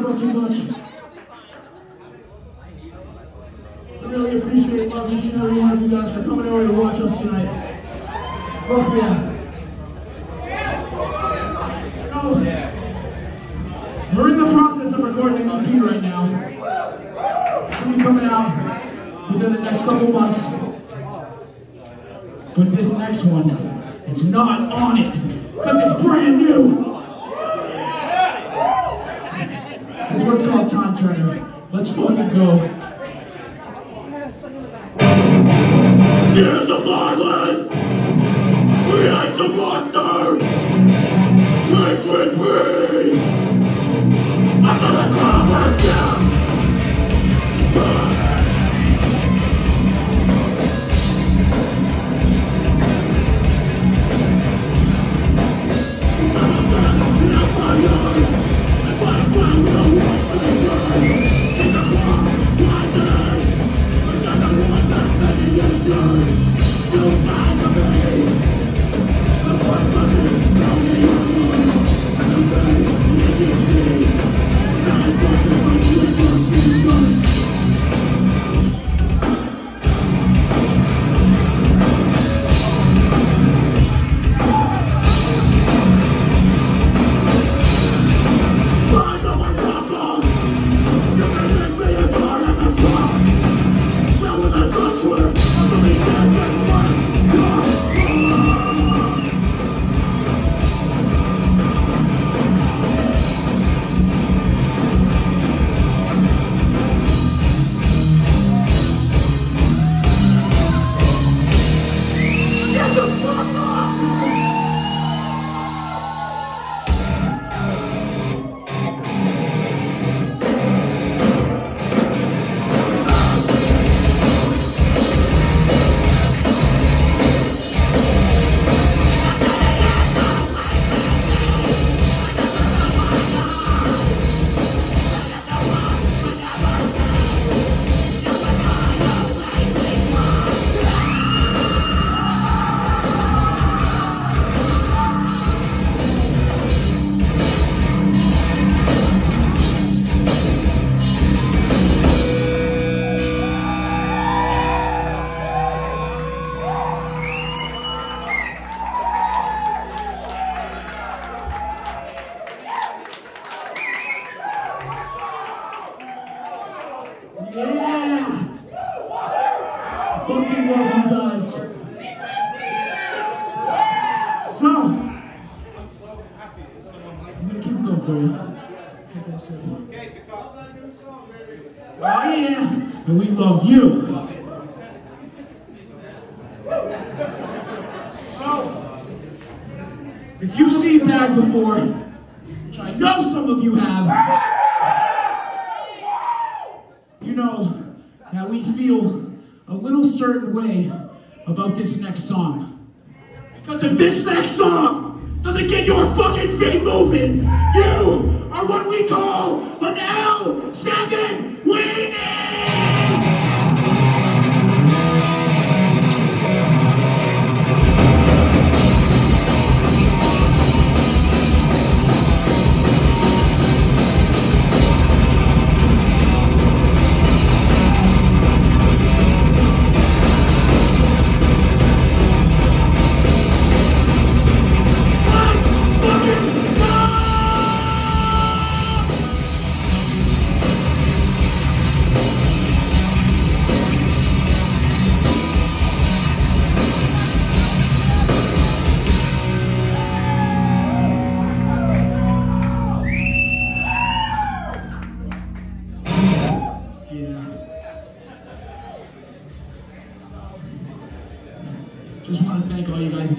much. I really appreciate love each and every one of you guys for coming over to watch us tonight. Fuck yeah. So, we're in the process of recording an EP right now. Should be coming out within the next couple months. But this next one is not on it because it's brand new. This one's called Time Turner. Let's fucking go. Years Fucking love you guys. So, keep going for you. Okay, guys, so- Oh yeah, and we love you. So, if you see Bag before, which I know some of you have, you know that we feel certain way about this next song. Because if this next song doesn't get your fucking feet moving, you are what we call an L7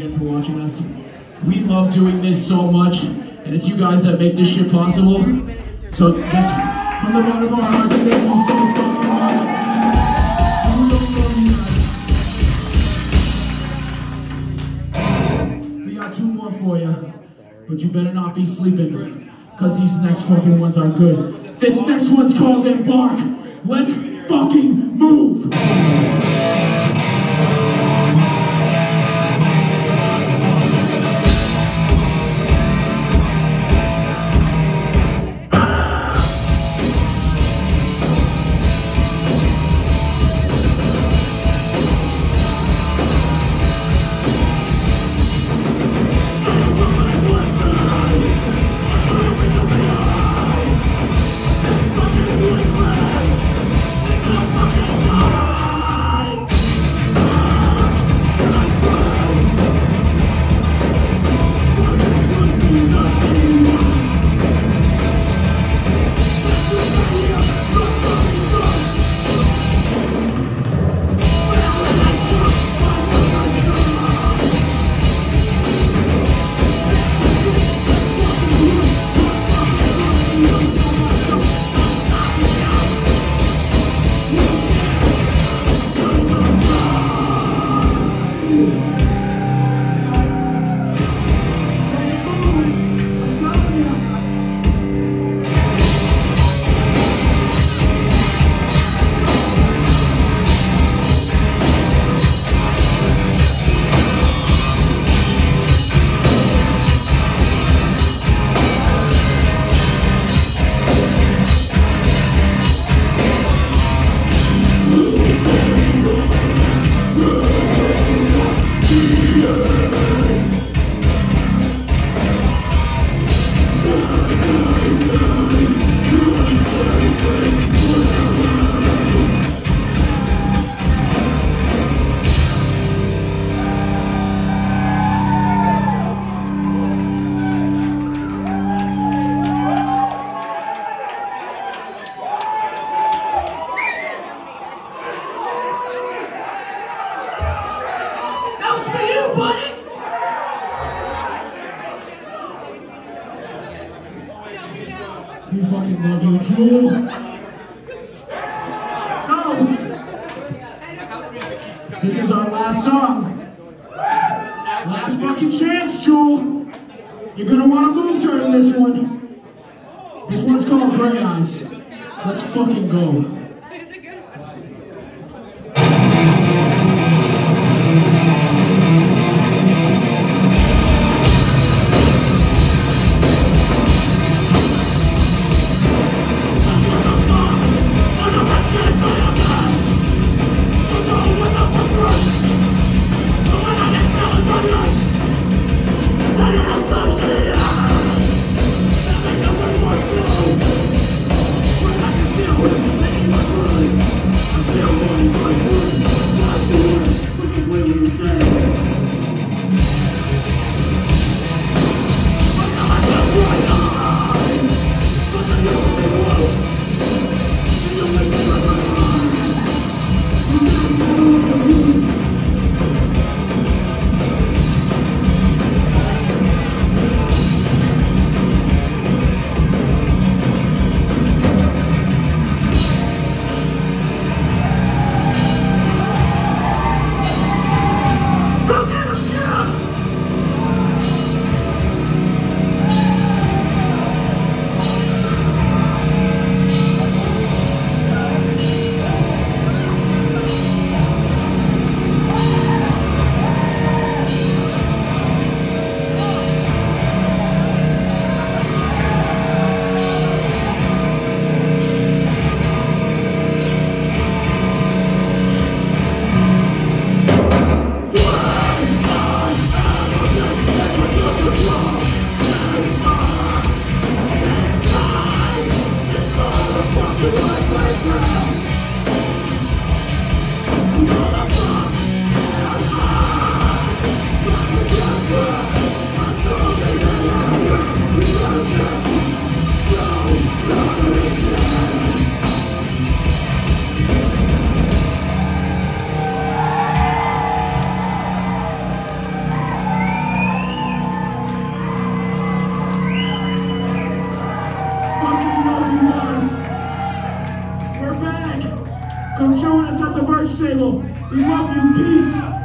again for watching us. We love doing this so much, and it's you guys that make this shit possible. So just from the bottom of our hearts, thank you so. We got two more for you, but you better not be sleeping, because these next fucking ones are good. This next one's called Embark. Let's fucking move. Jewel. So, this is our last song. Last fucking chance, Jewel. You're gonna wanna move during this one. This one's called Gray Eyes. Let's fucking go. Come join us at the merch table. We love you. Peace.